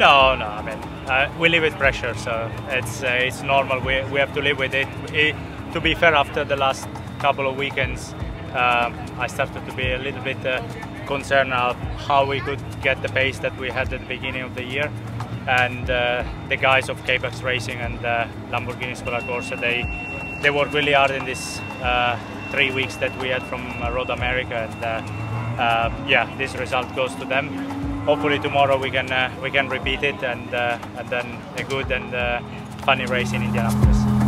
No, no. I mean, uh, we live with pressure, so it's uh, it's normal. We, we have to live with it. it. To be fair, after the last couple of weekends, um, I started to be a little bit uh, concerned of how we could get the pace that we had at the beginning of the year. And uh, the guys of K-PAX Racing and uh, Lamborghini Squadra Corse, they they worked really hard in this uh, three weeks that we had from Road America, and yeah, this result goes to them hopefully tomorrow we can uh, we can repeat it and uh, and then a good and uh, funny race in Indianapolis.